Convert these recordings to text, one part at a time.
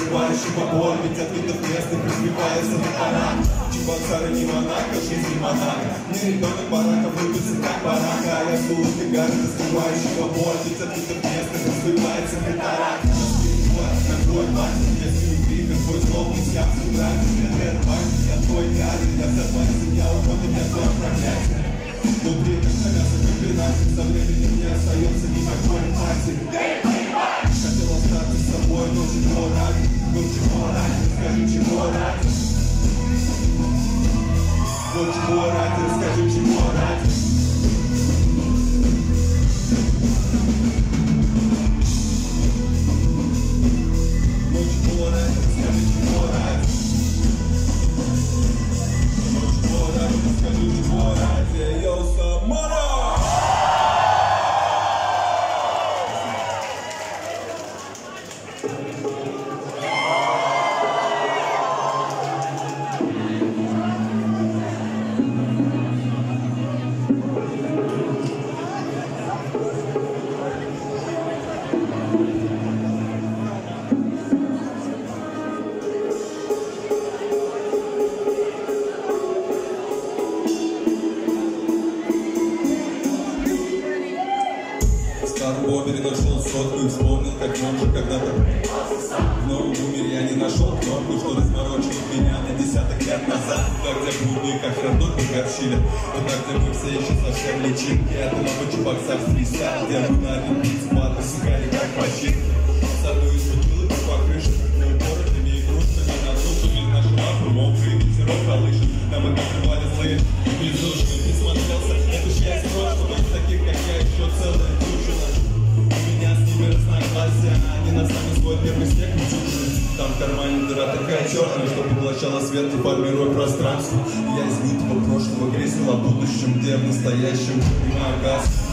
Сливающий попор, ведь открытых мест и призывается на барак Чебоксары не монарка, жизнь не монарк Не ребенок барака, влюбится как барака. А я жду ты гарда, сливающий попор, ведь открытых мест и призывается на барак Накрой мать, если любви, какой злобный я Сюда, я не я твой гарик, я за твоя семья Уходит, я твой проклятие. Внутри, как на мясо, как пенатель Со временем не остается никакой пальцы Cadê o tanto esse amor? Não te morar, não te morar, que a gente morar. Não te morar, que a gente morar. чили Вот так все еще совсем личинки. От ума чувак с австрийца Где мы на такая черная, что поглощала свет и формируя пространство. Я из битого прошлого грезил о будущем, где в настоящем понимаю газ.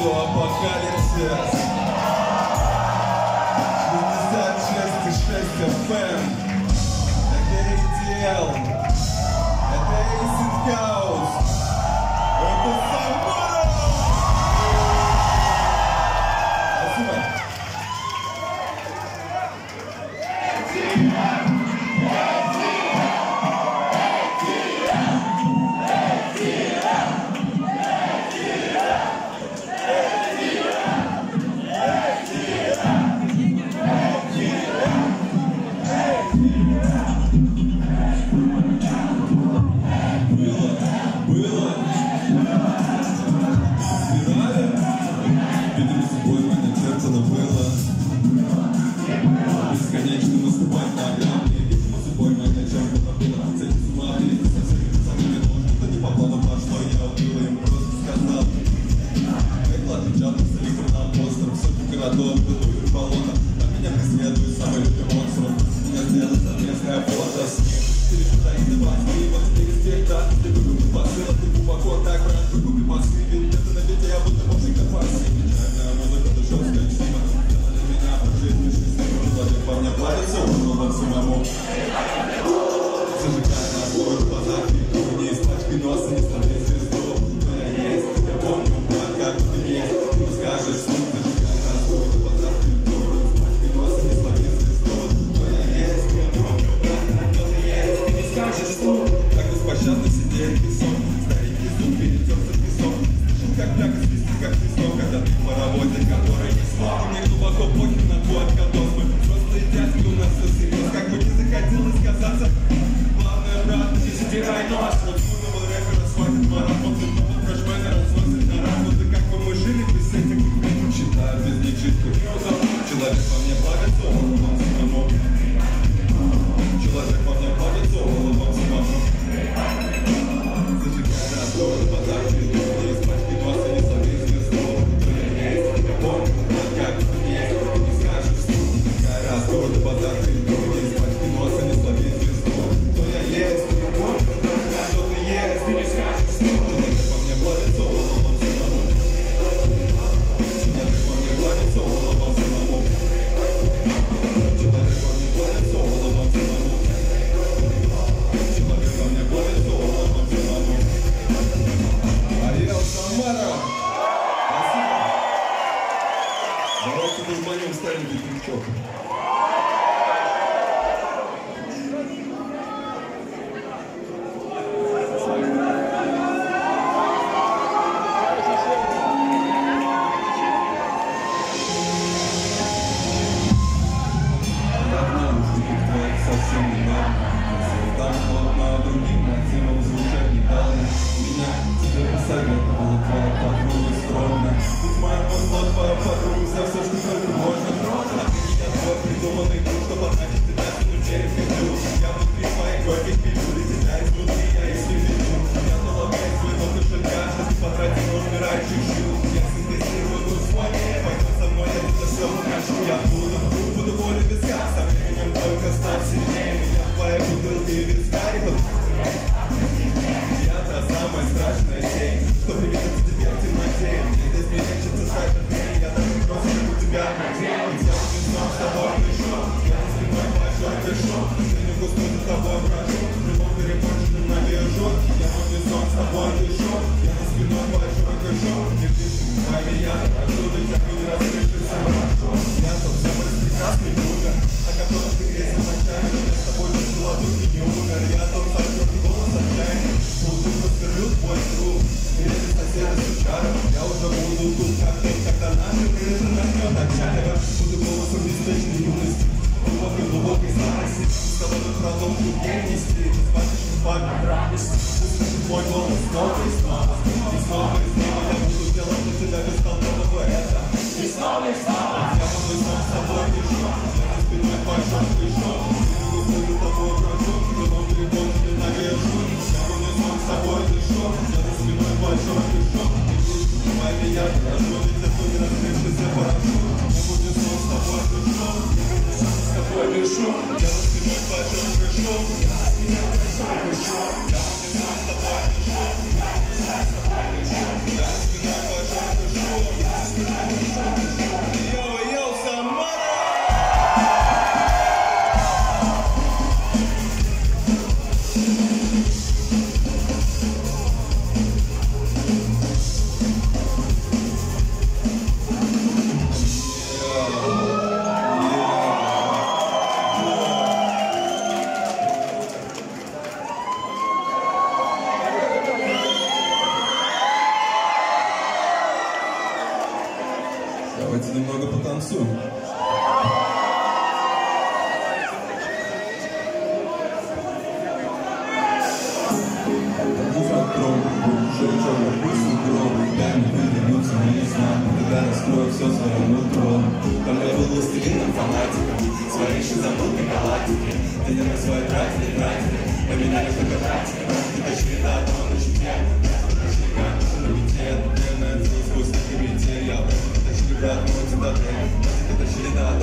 радио Апокалипсис. 66,6 FM Это ATL Это Acid House Это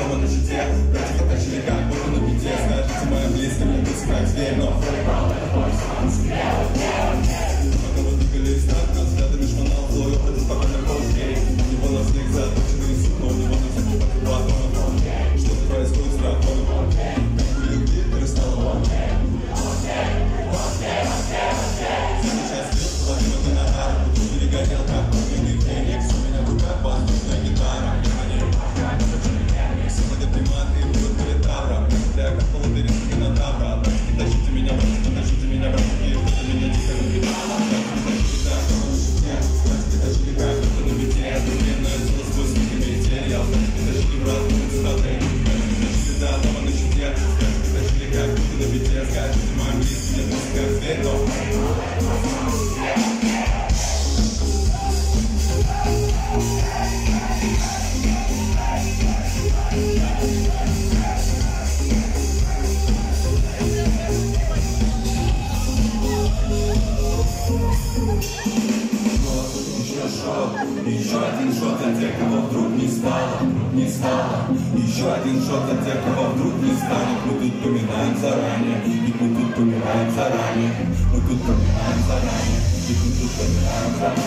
Дома на жиде, братья так же легат, будто на беде Скажите моим близким, не пускать дверь, но We're rolling, boys, on I'm sarangi, mutut kami I'm sarangi, dikutut kami I'm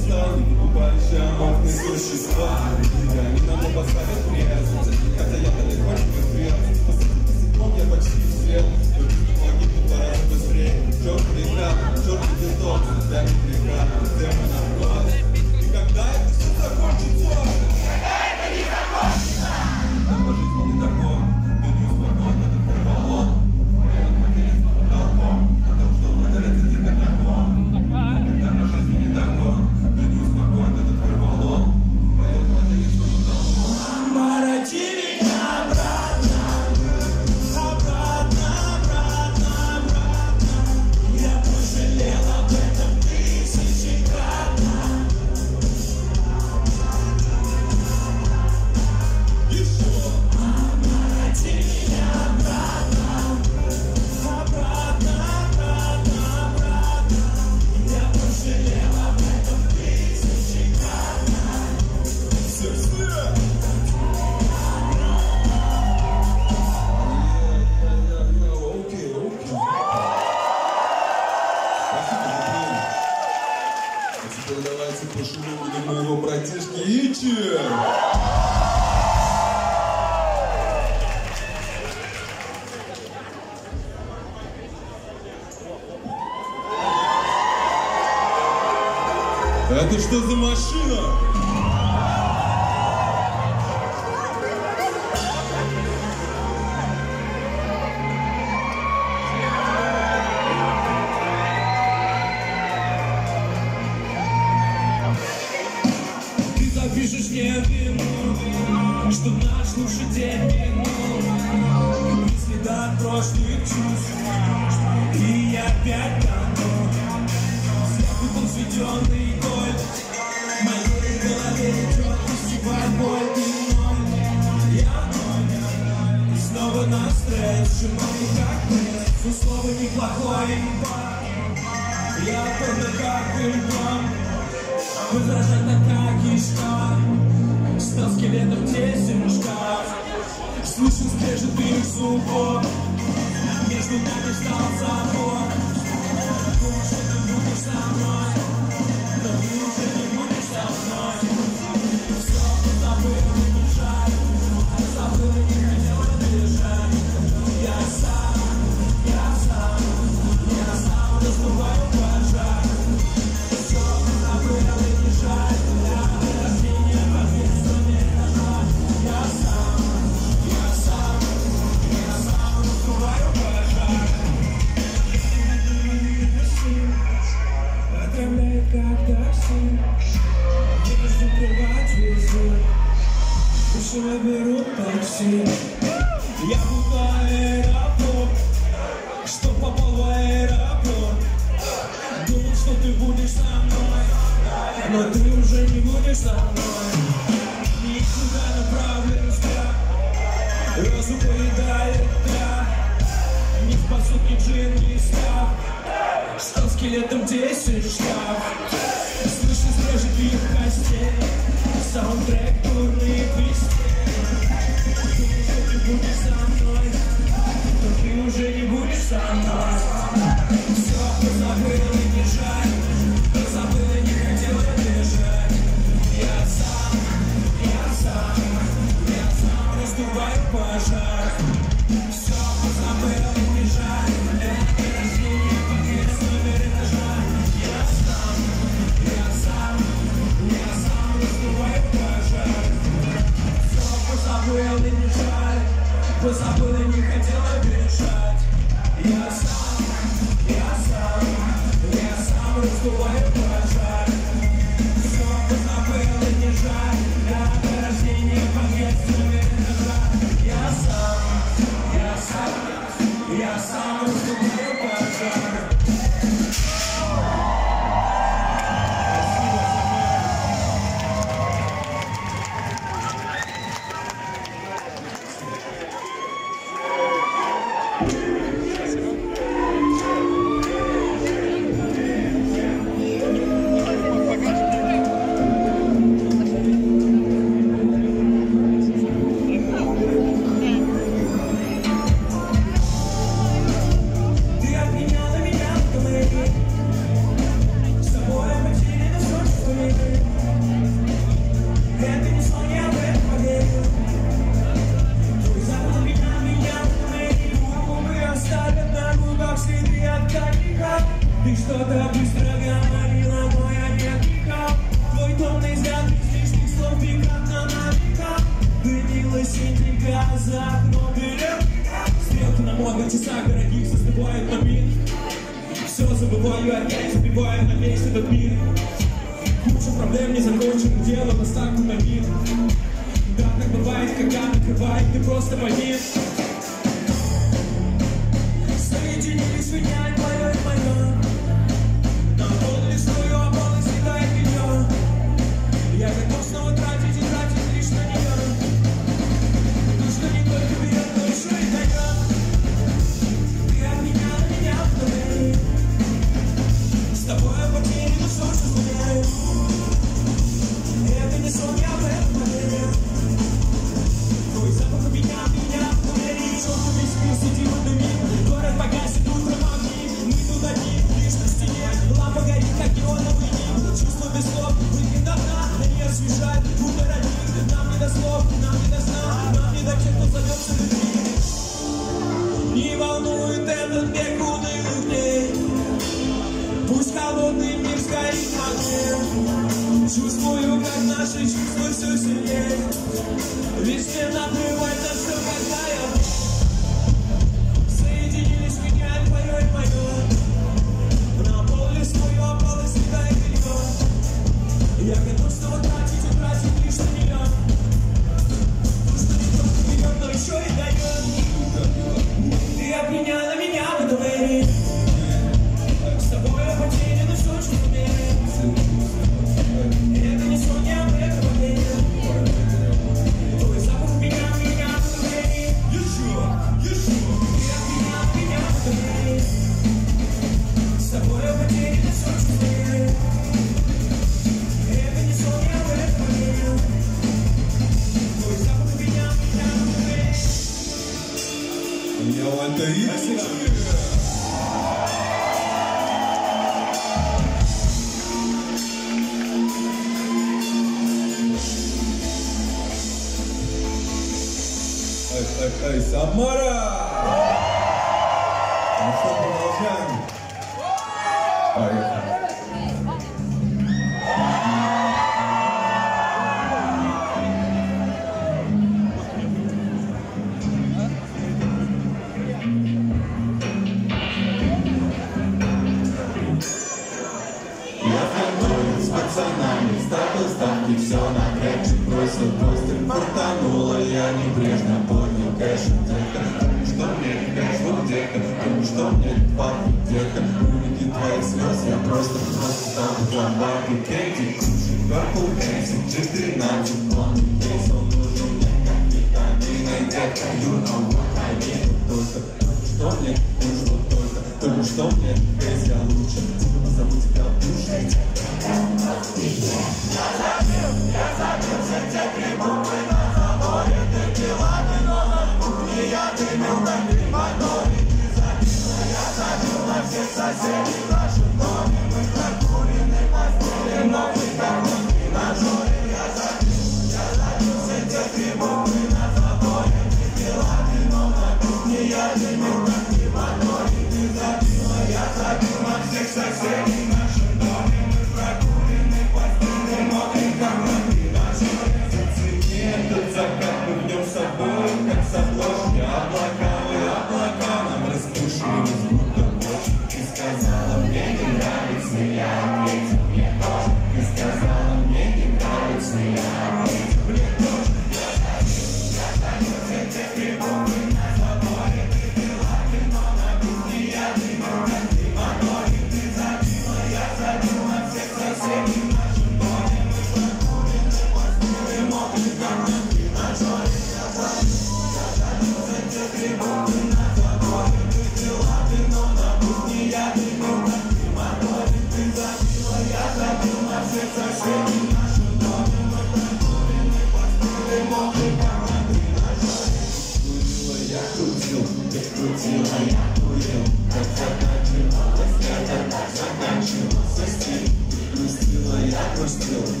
Беспутила я курил Как задачу, как я тормоз Заканчивался стиль Грустила я, грустил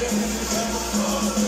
Yeah.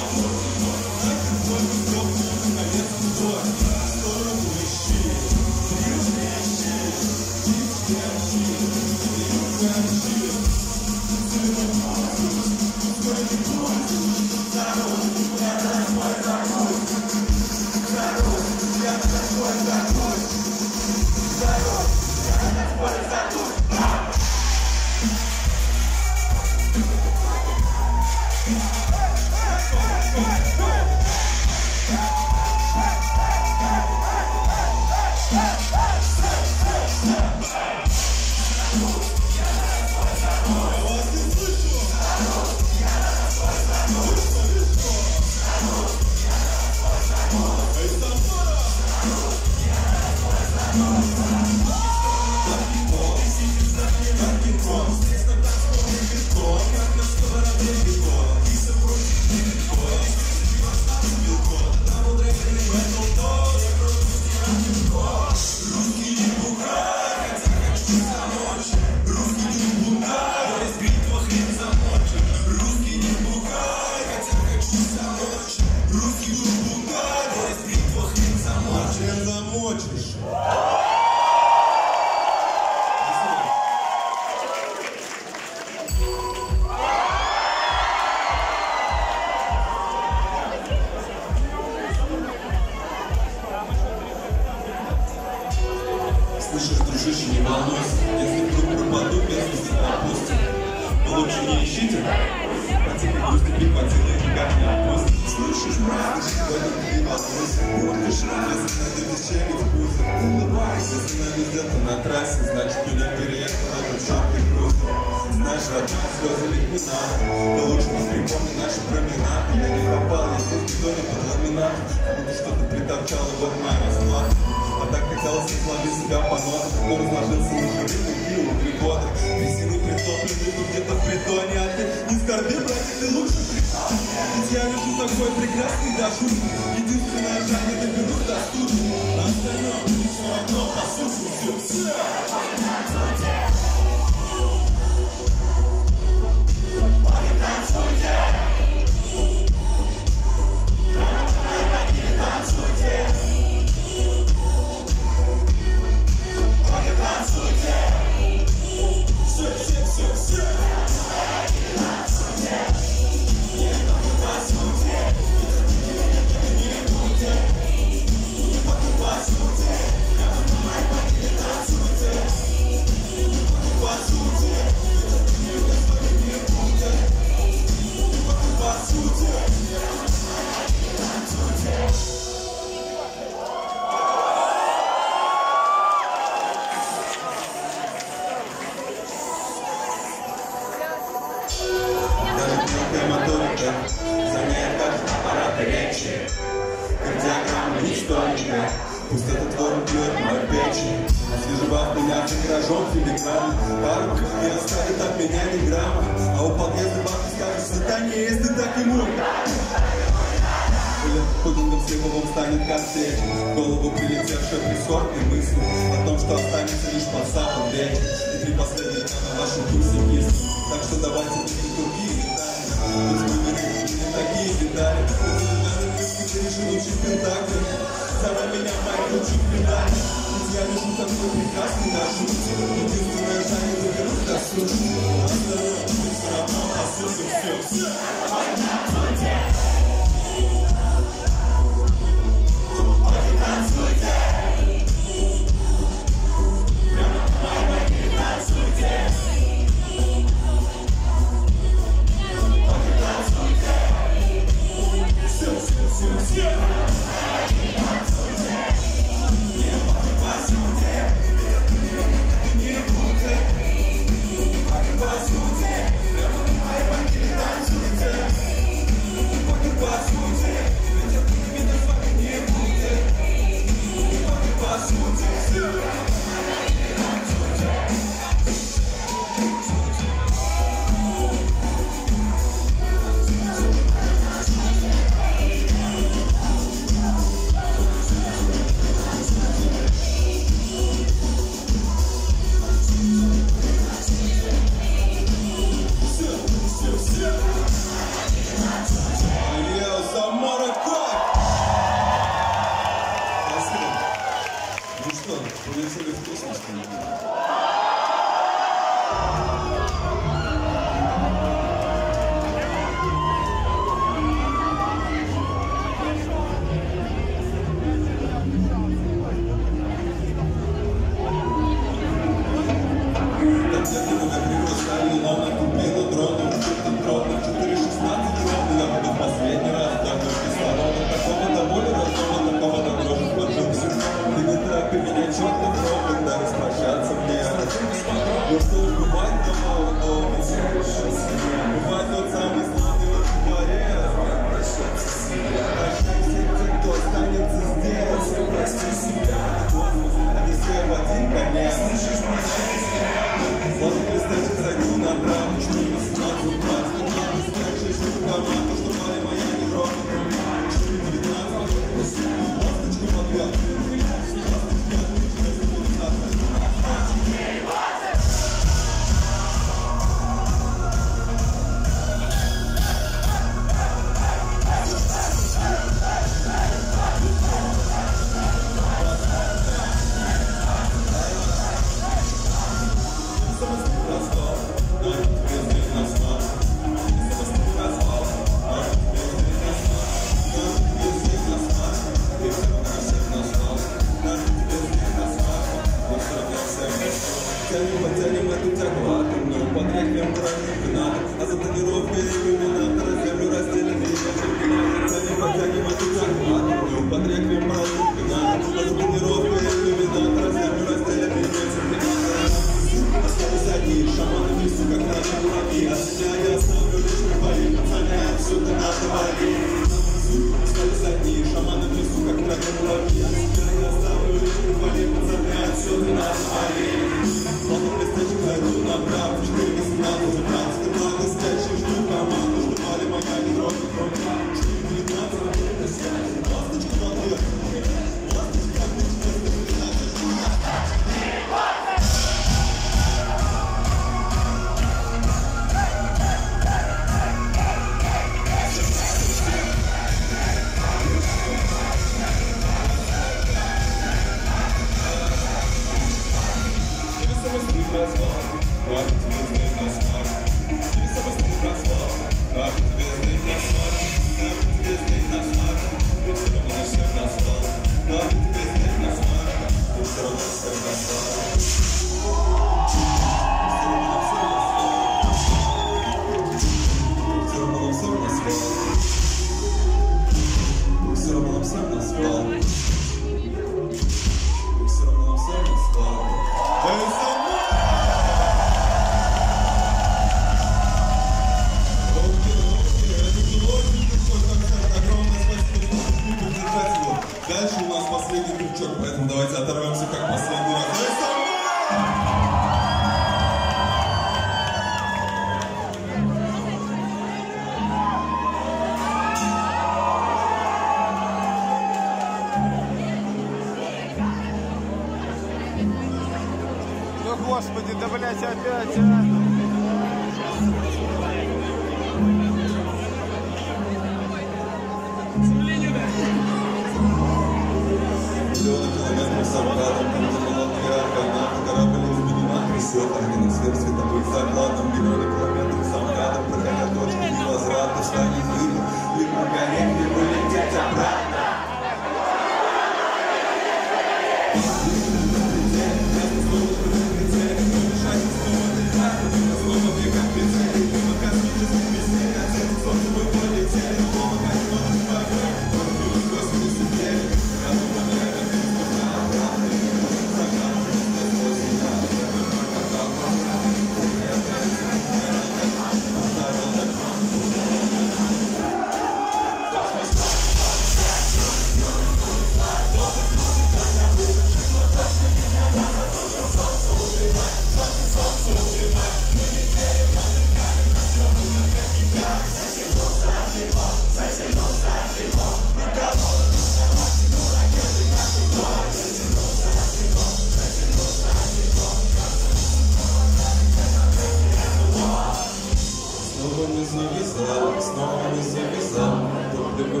Снова не завязал, снова не завязал, только бы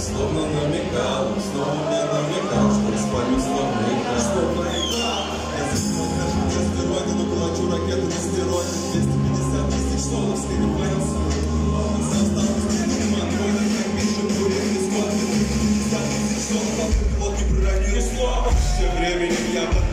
Словно намекал, снова мне намекал, что спалю словно что намекал. Я засел даже без стероида, но плачу ракету на стероиде. 250 тысяч слов скрипаялся. Состав пустынный, мандроиды, не смотрит. 50 тысяч долларов, пилот не проронил слова. Я под